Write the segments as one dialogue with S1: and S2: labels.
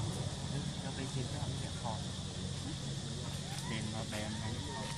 S1: ยวเราไปกินข้าวเดี๋ยวขอเดินมาแบนนะ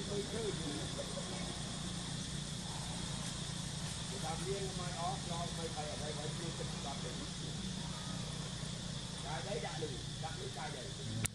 S1: Đây đã đủ, đã đủ cái gì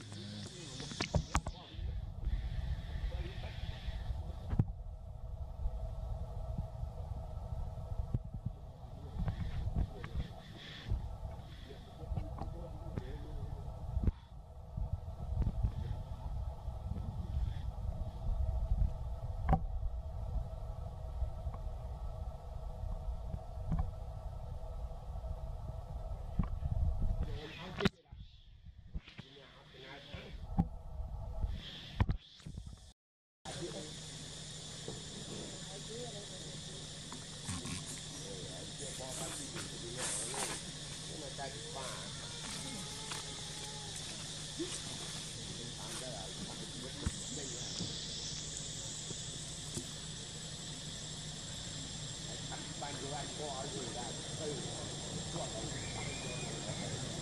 S1: 班之外，托儿所以外，还有做。